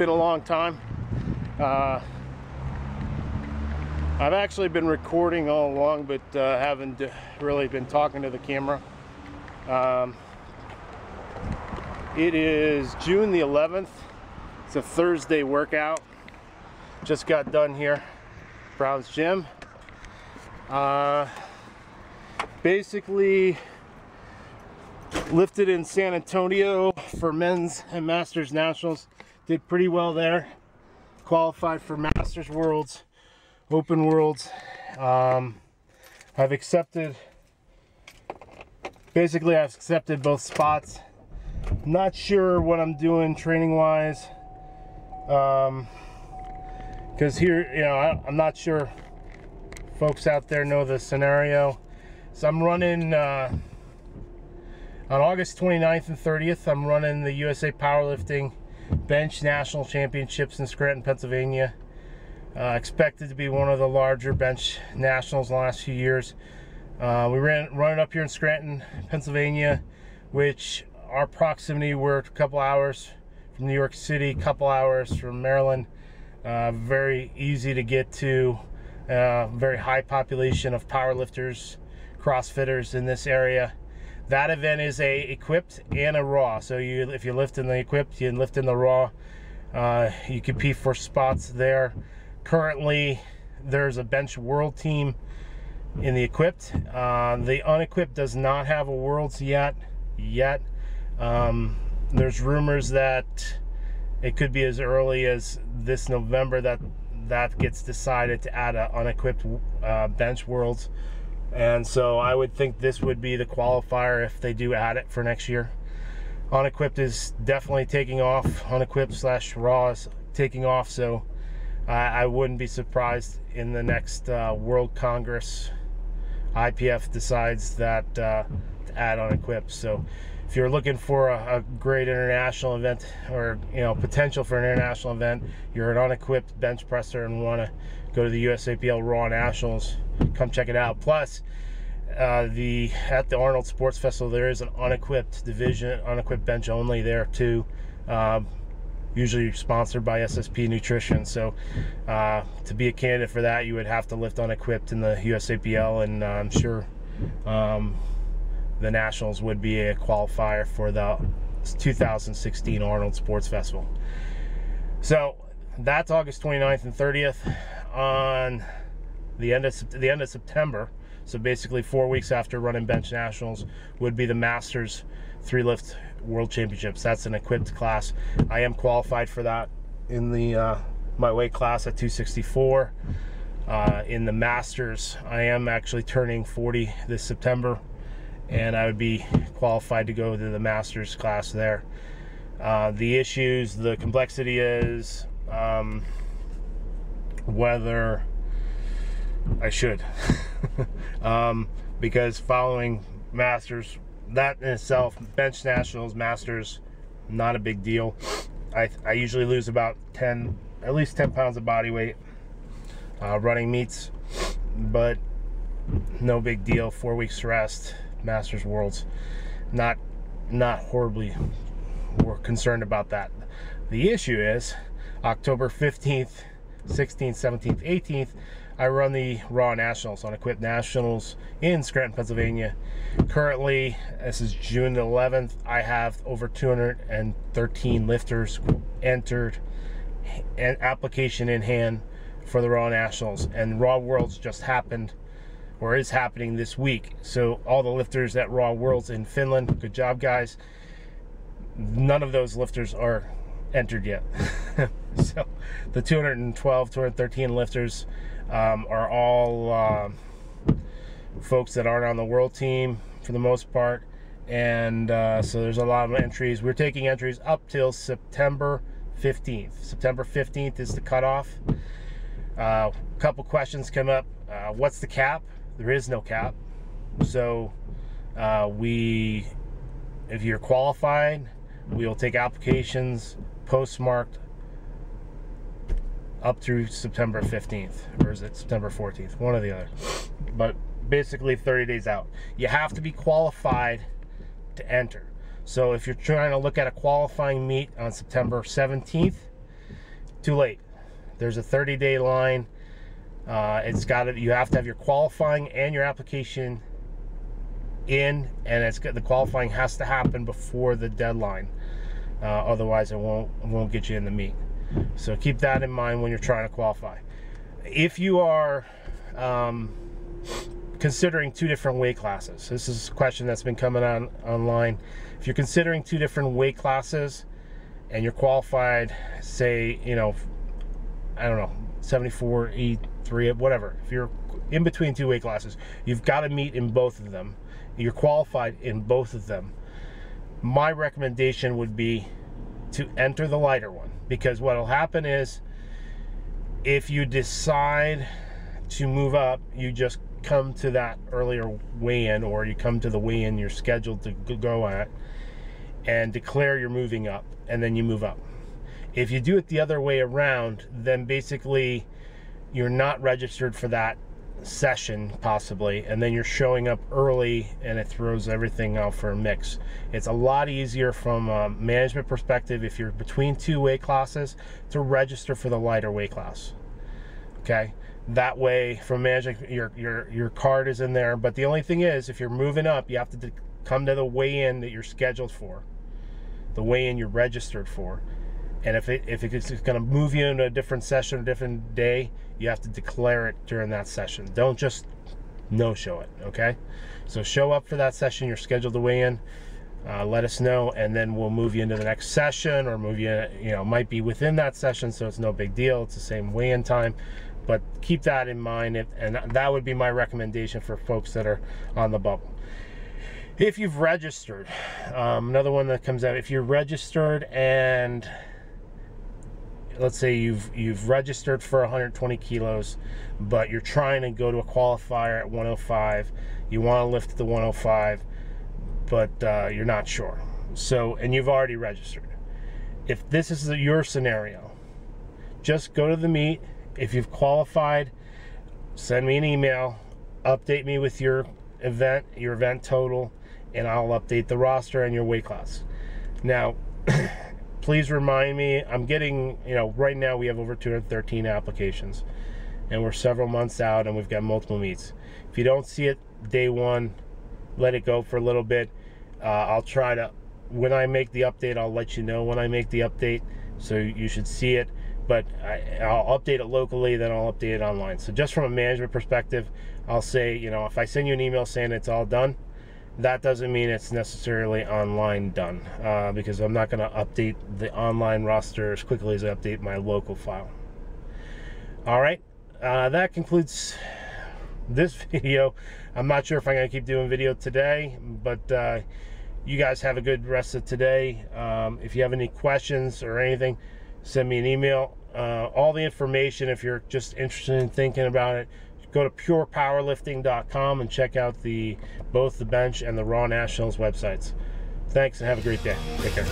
been a long time. Uh, I've actually been recording all along, but uh, haven't really been talking to the camera. Um, it is June the 11th. It's a Thursday workout. Just got done here, Browns Gym. Uh, basically, lifted in San Antonio for men's and masters nationals. Did pretty well there. Qualified for masters worlds, open worlds. Um, I've accepted, basically I've accepted both spots. Not sure what I'm doing training wise. Um, Cause here, you know, I, I'm not sure folks out there know the scenario. So I'm running, uh, on August 29th and 30th, I'm running the USA Powerlifting Bench National Championships in Scranton, Pennsylvania. Uh, expected to be one of the larger bench nationals in the last few years. Uh, we ran running up here in Scranton, Pennsylvania, which our proximity we're a couple hours from New York City, a couple hours from Maryland. Uh, very easy to get to. Uh, very high population of powerlifters, CrossFitters in this area. That event is a equipped and a raw. So you, if you lift in the equipped, you can lift in the raw. Uh, you compete for spots there. Currently, there's a bench world team in the equipped. Uh, the unequipped does not have a worlds yet. Yet, um, there's rumors that it could be as early as this November that that gets decided to add an unequipped uh, bench worlds and so I would think this would be the qualifier if they do add it for next year. Unequipped is definitely taking off. Unequipped slash raw is taking off. So I wouldn't be surprised in the next uh, World Congress IPF decides that uh, add unequipped. So if you're looking for a, a, great international event or you know potential for an international event, you're an unequipped bench presser and want to go to the USAPL Raw Nationals, come check it out. Plus, uh, the at the Arnold Sports Festival there is an unequipped division, unequipped bench only there too. Um, usually sponsored by SSP Nutrition. So uh, to be a candidate for that, you would have to lift unequipped in the USAPL, and uh, I'm sure um, the Nationals would be a qualifier for the 2016 Arnold Sports Festival. So that's August 29th and 30th on the end of the end of September. So basically, four weeks after running bench nationals would be the Masters three lift World Championships. That's an equipped class. I am qualified for that in the uh, my weight class at 264. Uh, in the Masters, I am actually turning 40 this September, and I would be qualified to go to the Masters class there. Uh, the issues, the complexity is. Um, whether I should. um, because following Masters, that in itself, bench nationals, Masters, not a big deal. I, I usually lose about 10, at least 10 pounds of body weight uh, running meets, but no big deal. Four weeks rest, Masters Worlds, not not horribly we're concerned about that. The issue is October 15th 16th, 17th, 18th, I run the Raw Nationals on Equip Nationals in Scranton, Pennsylvania. Currently, this is June 11th, I have over 213 lifters entered an application in hand for the Raw Nationals. And Raw Worlds just happened or is happening this week. So all the lifters at Raw Worlds in Finland, good job guys. None of those lifters are entered yet. so the 212, 213 lifters um, are all uh, folks that aren't on the world team for the most part. And uh, so there's a lot of entries. We're taking entries up till September 15th. September 15th is the cutoff. A uh, couple questions come up. Uh, what's the cap? There is no cap. So uh, we, if you're qualified, we will take applications postmarked up through September 15th, or is it September 14th? One or the other. But basically 30 days out. You have to be qualified to enter. So if you're trying to look at a qualifying meet on September 17th, too late. There's a 30 day line. Uh, it's got to, you have to have your qualifying and your application in, and it's good the qualifying has to happen before the deadline. Uh, otherwise, it won't won't get you in the meet. So keep that in mind when you're trying to qualify. If you are um, considering two different weight classes, this is a question that's been coming on online. If you're considering two different weight classes and you're qualified, say, you know, I don't know, 74, 83, whatever. If you're in between two weight classes, you've got to meet in both of them. You're qualified in both of them. My recommendation would be to enter the lighter one because what will happen is if you decide to move up, you just come to that earlier weigh-in or you come to the weigh-in you're scheduled to go at and declare you're moving up and then you move up. If you do it the other way around, then basically you're not registered for that session possibly and then you're showing up early and it throws everything out for a mix. It's a lot easier from a management perspective if you're between two weight classes to register for the lighter weight class okay? That way from management your your your card is in there but the only thing is if you're moving up you have to come to the weigh-in that you're scheduled for the weigh-in you're registered for and if it if it's going to move you into a different session a different day you have to declare it during that session. Don't just no show it okay? So show up for that session you're scheduled to weigh in uh, let us know and then we'll move you into the next session or move you you know might be within that session so it's no big deal it's the same weigh-in time. But keep that in mind and that would be my recommendation for folks that are on the bubble. If you've registered um, another one that comes out if you're registered and let's say you've you've registered for 120 kilos but you're trying to go to a qualifier at 105 you want to lift the 105 but uh, you're not sure. So and you've already registered. If this is your scenario just go to the meet. If you've qualified send me an email update me with your event your event total and I'll update the roster and your weight class. Now please remind me. I'm getting, you know, right now we have over 213 applications and we're several months out and we've got multiple meets. If you don't see it day one, let it go for a little bit. Uh, I'll try to, when I make the update, I'll let you know when I make the update. So you should see it, but I, will update it locally, then I'll update it online. So just from a management perspective, I'll say, you know, if I send you an email saying it's all done, that doesn't mean it's necessarily online done uh, because I'm not going to update the online roster as quickly as I update my local file. All right, uh, that concludes this video. I'm not sure if I'm going to keep doing video today, but uh, you guys have a good rest of today. Um, if you have any questions or anything, send me an email. Uh, all the information, if you're just interested in thinking about it, go to purepowerlifting.com and check out the both the bench and the raw nationals websites. Thanks and have a great day. Take care